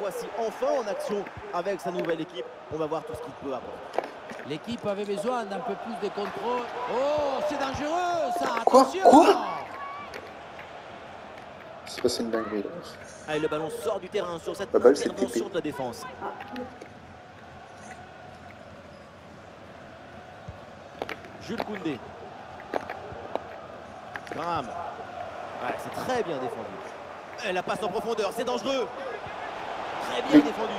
voici enfin en action avec sa nouvelle équipe. On va voir tout ce qu'il peut apporter. L'équipe avait besoin d'un peu plus de contrôle. Oh, c'est dangereux ça Quoi Attention Quoi C'est passé une dinguerie là. Allez, le ballon sort du terrain sur cette balle, intervention de la défense. Jules Koundé. Graham. Ouais, c'est très bien défendu. Et la passe en profondeur, c'est dangereux. Très bien défendu.